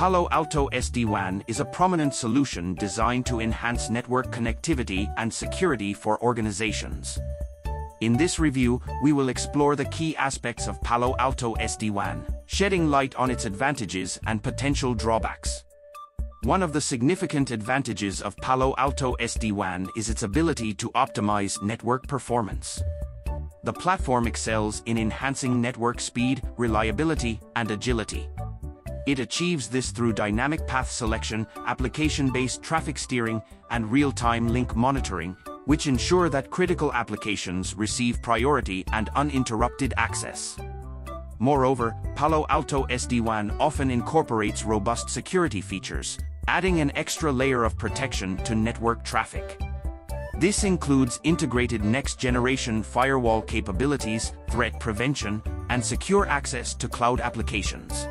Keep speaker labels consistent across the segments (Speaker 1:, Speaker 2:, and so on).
Speaker 1: Palo Alto SD-WAN is a prominent solution designed to enhance network connectivity and security for organizations. In this review, we will explore the key aspects of Palo Alto SD-WAN, shedding light on its advantages and potential drawbacks. One of the significant advantages of Palo Alto SD-WAN is its ability to optimize network performance. The platform excels in enhancing network speed, reliability, and agility. It achieves this through dynamic path selection, application-based traffic steering, and real-time link monitoring, which ensure that critical applications receive priority and uninterrupted access. Moreover, Palo Alto SD-WAN often incorporates robust security features, adding an extra layer of protection to network traffic. This includes integrated next-generation firewall capabilities, threat prevention, and secure access to cloud applications.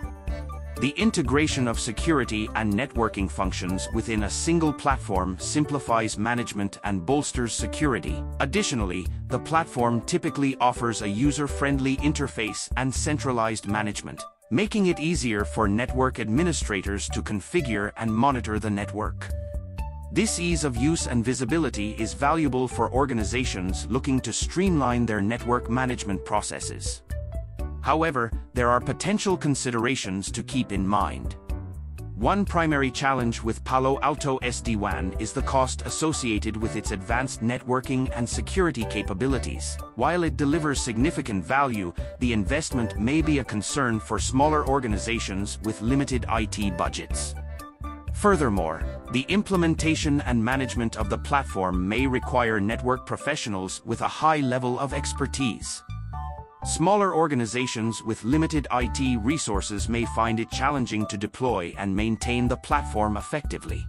Speaker 1: The integration of security and networking functions within a single platform simplifies management and bolsters security. Additionally, the platform typically offers a user-friendly interface and centralized management, making it easier for network administrators to configure and monitor the network. This ease of use and visibility is valuable for organizations looking to streamline their network management processes. However, there are potential considerations to keep in mind. One primary challenge with Palo Alto SD-WAN is the cost associated with its advanced networking and security capabilities. While it delivers significant value, the investment may be a concern for smaller organizations with limited IT budgets. Furthermore, the implementation and management of the platform may require network professionals with a high level of expertise. Smaller organizations with limited IT resources may find it challenging to deploy and maintain the platform effectively.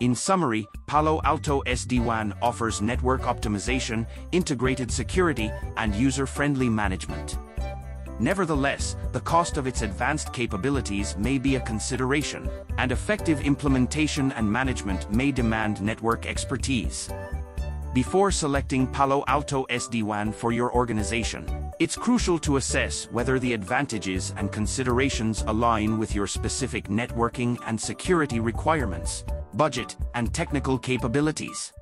Speaker 1: In summary, Palo Alto SD-WAN offers network optimization, integrated security, and user-friendly management. Nevertheless, the cost of its advanced capabilities may be a consideration, and effective implementation and management may demand network expertise. Before selecting Palo Alto SD-WAN for your organization, it's crucial to assess whether the advantages and considerations align with your specific networking and security requirements, budget, and technical capabilities.